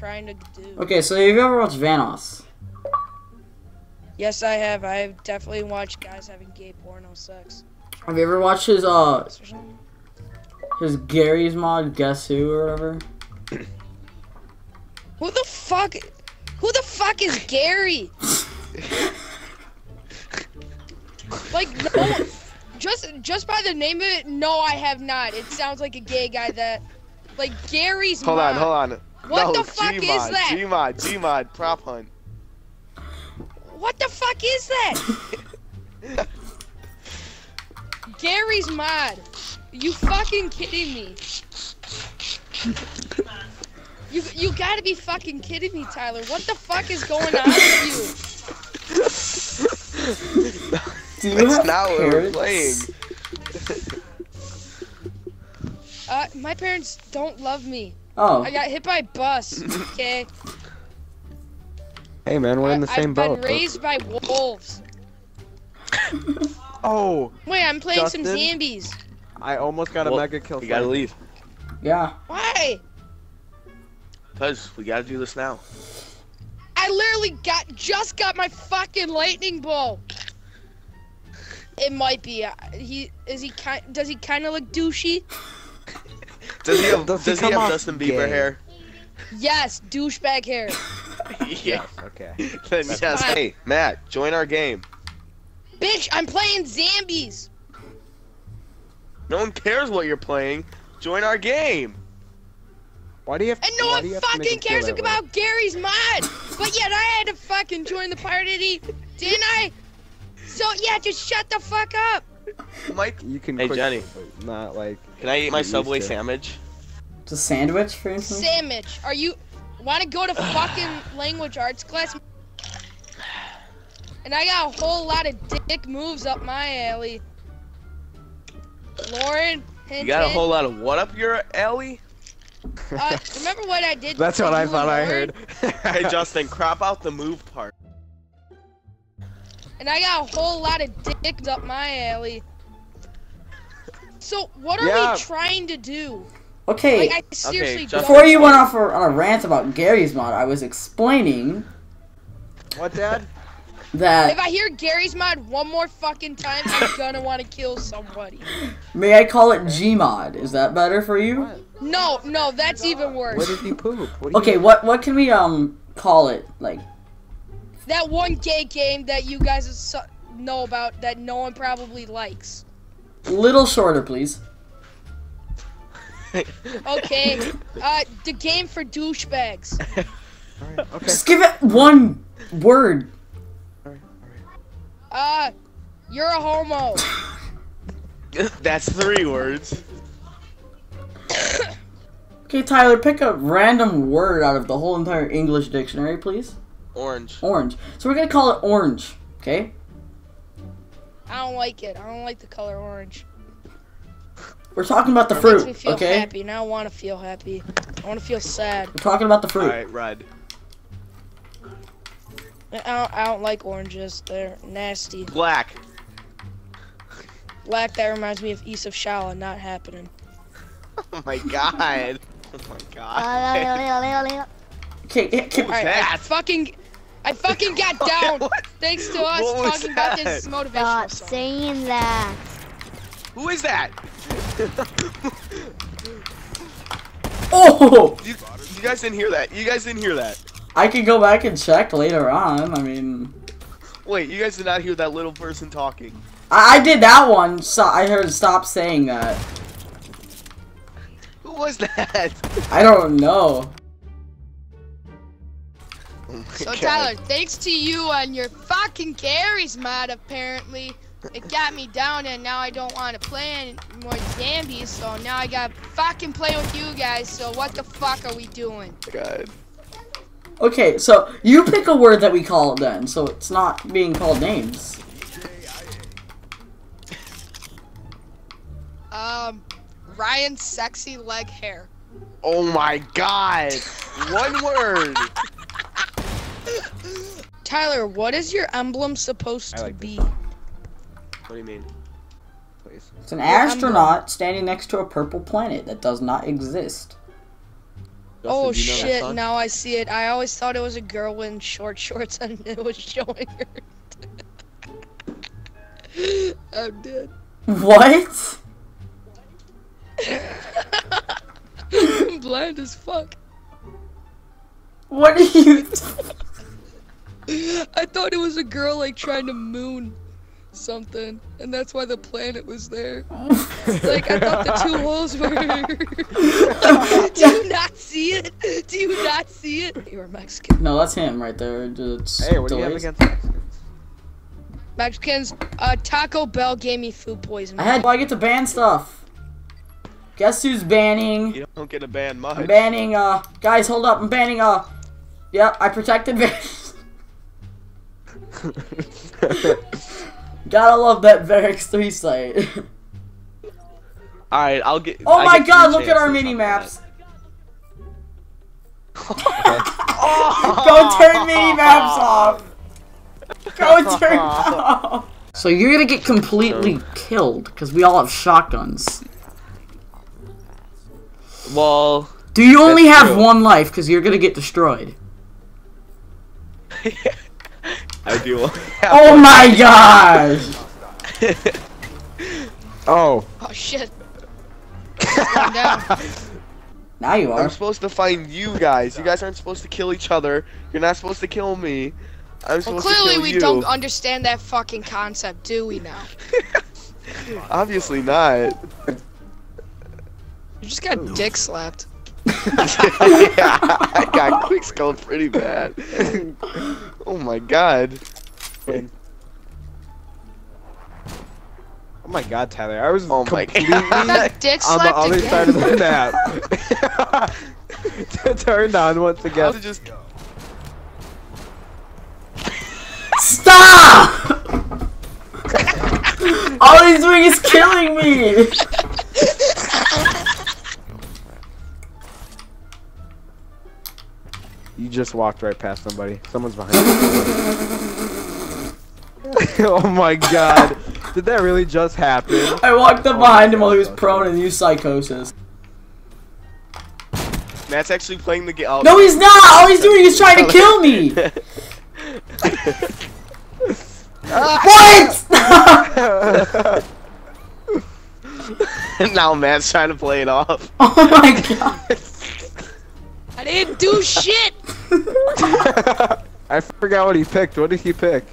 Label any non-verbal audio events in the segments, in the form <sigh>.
trying to do. Okay, so have you ever watched Vanoss? Yes, I have. I've definitely watched guys having gay porno sex. Have you ever watched his uh his Garry's mod Guess Who or whatever? Who the fuck? Who the fuck is Gary? like no, just just by the name of it, no, I have not. It sounds like a gay guy that, like Gary's. Hold on, hold on. What no, the fuck is Gmod, that? Gmod, Gmod, prop hunt. What the fuck is that? <laughs> Garry's mod. You fucking kidding me? You you gotta be fucking kidding me, Tyler. What the fuck is going on with <laughs> Do you That's have not what we're playing. Uh, my parents don't love me. Oh, I got hit by a bus. Okay. Hey man, we're in the I, same I've boat. been raised by wolves. <laughs> Oh, Wait, I'm playing some zombies. I almost got a Well, mega kill. You gotta leave. yeah. Why? Cause we gotta do this now. I literally got just got my fucking lightning bolt. It might be. Uh, he is he kind? Does he kind of look douchey? Does he have, Does does he he have off Justin Bieber gay? hair? Yes, douchebag hair. <laughs> yeah. Okay. Then yes. fine. Hey, Matt, join our game. Bitch, I'm playing zombies. No one cares what you're playing. Join our game. Why do you have? To, And no one do you have to make fucking cares that way? about Garry's mod. But yet I had to fucking join the party, didn't I? So yeah, just shut the fuck up. Mike, You can. Hey, quit- Jenny. Not like. can I eat my Subway to. sandwich? It's a sandwich, for instance. Sandwich, are you want to go to <sighs> fucking language arts class? And I got a whole lot of dick moves up my alley. Lauren, You got a whole lot of what up your alley? Uh, remember what I did? <laughs> That's what I you and thought I heard. <laughs> Hey, <laughs> Justin, crop out the move part. And I got a whole lot of dicks up my alley. So what are Yeah. we trying to do? Okay, Like I seriously just- don't. before you went off on a rant about Garry's mod, I was explaining what, Dad? that If I hear Garry's mod one more fucking time, I'm <laughs> gonna want to kill somebody. may I call it Gmod? Is that better for you? What? No, no, that's even What worse. did he poop? What Okay, what what can we um call it? Like That one gay game that you guys know about that no one probably likes. little shorter, please. <laughs> Okay, uh, the game for douchebags. Alright, okay. Just give it one word. Uh, you're a homo. <laughs> That's three words. Okay, Tyler, pick a random word out of the whole entire English dictionary, please. Orange. Orange. So we're gonna call it orange. Okay. I don't like it. I don't like the color orange. We're talking about the It makes me fruit. feel Okay. happy, and I want to feel happy. I want to feel sad. We're talking about the fruit. Alright, red. I don't, I don't like oranges. They're nasty. Black. Black, that reminds me of East of Shala, not happening. <laughs> Oh my god. <laughs> Oh my god. Okay. okay, okay. Alright, that? fucking, I fucking got <laughs> down What? thanks to us What was talking about this motivational Stop song. saying that. Who is that? <laughs> Oh! you, you guys didn't hear that. You guys didn't hear that. I can go back and check later on. I mean, Wait, you guys did not hear that little person talking. I, I did that one. So I heard stop saying that. Who was that? I don't know. Oh <laughs> So God. Tyler, thanks to you and your fucking Garry's mod, apparently, it got me down, and now I don't want to play any more zombies. So now I got to fucking play with you guys. So what the fuck are we doing? God. Okay, so you pick a word that we call it then, so it's not being called names. Um, Ryan's sexy leg hair. Oh my god. One word. <laughs> Tyler, what is your emblem supposed I to like this. be? What do you mean? Please. It's an astronaut standing next to a purple planet that does not exist. oh do you know that shit! song? Now I see it. I always thought it was a girl in short shorts and <laughs> it was showing her. <laughs> I'm dead. What? <laughs> I'm blind as fuck. What are you? I thought it was a girl like trying to moon something, and that's why the planet was there. <laughs> Like I thought the two holes were. <laughs> <laughs> Do you not see it? Do you not see it? You're Mexican. no, that's him right there. Just Hey, what do you have against Mexicans? Mexicans. Uh, Taco Bell gave me food poisoning. I had. I get to ban stuff. Guess who's banning? You don't get a ban I'm banning. Uh, guys, hold up. I'm banning. Uh, yep. I protected. <laughs> Gotta love that Varix 3 sight. <laughs> Alright, I'll get. oh I my get god, look at our mini maps. <laughs> that. Go turn mini maps off. Go turn off. So you're gonna get completely killed because we all have shotguns. Well, Do you only have true. one life because you're gonna get destroyed? I do. Oh my gosh! <laughs> Oh, Oh shit. <laughs> Now you are. I'm supposed to find you guys. You guys aren't supposed to kill each other. You're not supposed to kill me. I'm Well, supposed clearly to kill we you. don't understand that fucking concept, do we now? <laughs> Obviously not. You just got dick slapped. Yeah, I got quick skull pretty bad. <laughs> oh my god. Oh my god, Tyler, I was Oh my completely God. Got dick on the slapped other again. side of the map. <laughs> <laughs> Turned on once again. just Stop! All he's doing is killing me! Just walked right past somebody. Someone's behind you. <laughs> oh my god. Did that really just happen? I walked up behind him while he was oh, prone and used psychosis. Matt's actually playing the game. Oh, No, he's not! All he's doing is trying to <laughs> kill me! What? <laughs> now Matt's trying to play it off. oh my god. I didn't do shit. <laughs> I forgot what he picked. What did he pick?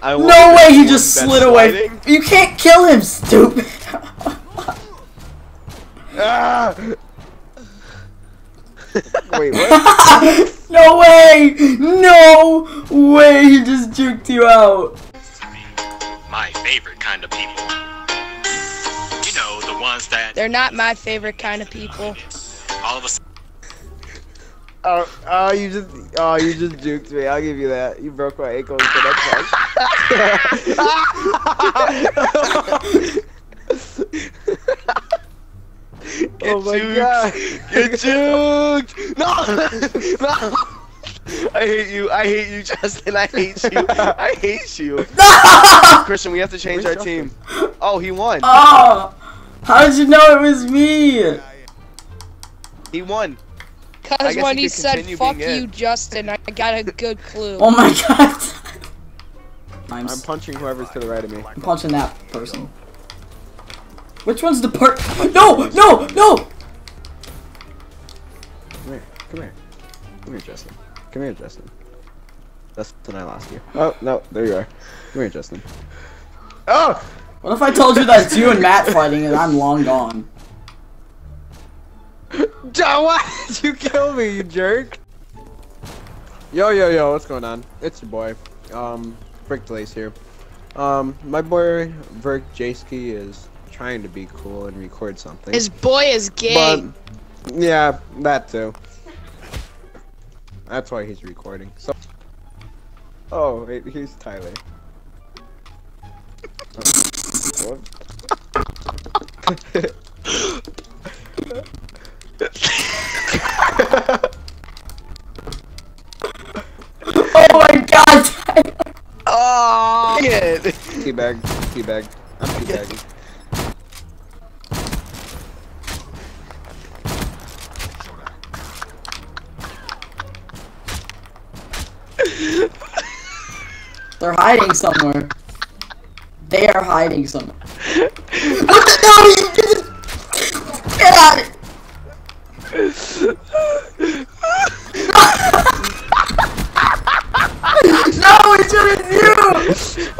I No way he just slid that's away. sliding- You can't kill him, stupid. Ah! Wait, what? <laughs> no way! No way! He just juked you out. my favorite kind of people. You know, the ones that They're not my favorite kind of people. all of a sudden Oh, oh, you just, oh, you just juked me. I'll give you that. You broke my ankle with that <laughs> Get oh my juked. god. Get juked! No! no! I hate you. I hate you, Justin. I hate you. I hate you. <laughs> No! Christian, we have to change our Where's team. Oh, he won. Oh! How did you know it was me? He won. I Cause when he he said "fuck you, it. Justin," I got a good clue. Oh my god. <laughs> I'm, I'm punching whoever's to the right of me. I'm punching that person. Which one's the part? No! No! No! Come here. Come here. Come here, Justin. Come here, Justin. Justin, I lost you. Oh, no. There you are. Come here, Justin. Oh! What if I told you that it's you and Matt fighting and I'm long gone? John, why did you kill me, you jerk? Yo, yo, yo, what's going on? It's your boy, um, Brick Delays here. Um, my boy, Verk Jaski is trying to be cool and record something. His boy is gay. But, yeah, that too. That's why he's recording. So, oh, wait, here's Tyler. What? <laughs> <laughs> Oh Teabag, teabag, I'm teabagging. They're hiding somewhere. They are hiding somewhere. <laughs> what the hell are you doing? Get out of <laughs> no, it's just you!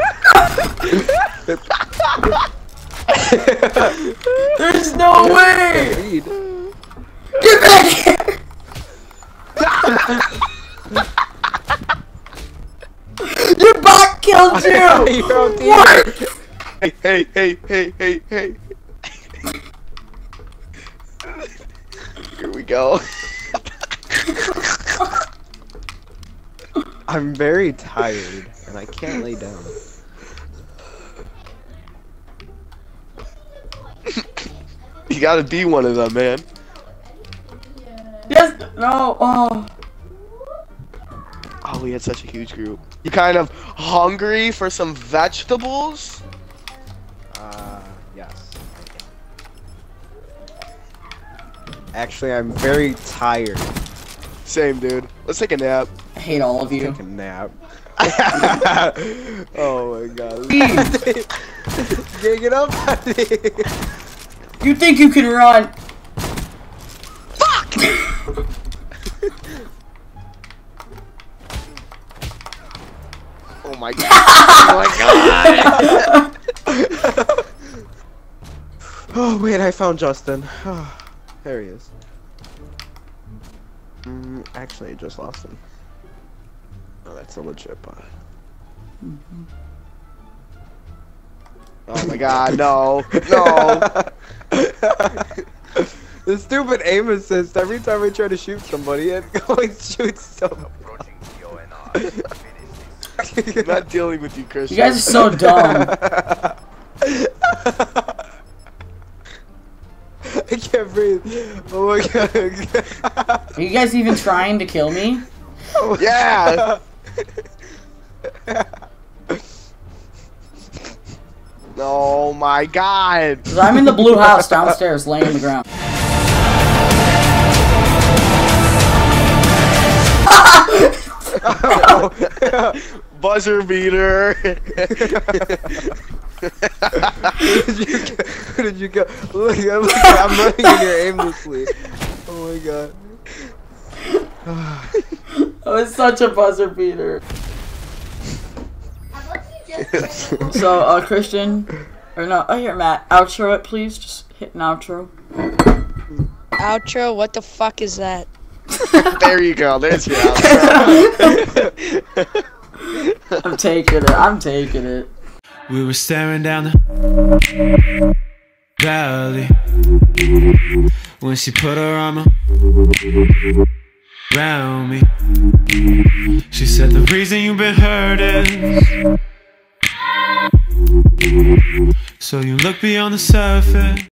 There's no way! Get back here! Your <laughs> bot killed you! What? Hey, hey, hey, hey, hey, hey. Here we go. <laughs> I'm very tired and I can't lay down. You gotta be one of them, man. Yes, no, oh. Oh, we had such a huge group. You kind of hungry for some vegetables? Uh, yes. Actually, I'm very tired. Same, dude. Let's take a nap. I hate all of you. Take a nap. <laughs> <laughs> oh my god. Please, <laughs> Get, get up, buddy. You think you can run? Oh my god. oh my god. <laughs> Oh wait, I found Justin. <sighs> there he is. Mm, actually, I just lost him. Oh, that's a legit bot. Oh my god, no. No. <laughs> the stupid aim assist. Every time I try to shoot somebody, it <laughs> always shoots so. I'm <laughs> not dealing with you, Christian. You guys are so dumb. I can't breathe. Oh my god. Are you guys even trying to kill me? Oh yeah. Oh my god! I'm in the blue house downstairs, laying on the ground. <laughs> Buzzer beater. Where did you go? Where did you go? Look, look, I'm running in here aimlessly. Oh my god. That was such a buzzer beater. <laughs> So, uh, Christian, or no, oh here, Matt, outro it, please. Just hit an outro. Outro? What the fuck is that? <laughs> there you go. There's your outro. <laughs> I'm taking it. I'm taking it. We were staring down the valley when she put her arm around me. She said, The reason you've been hurting, so you look beyond the surface.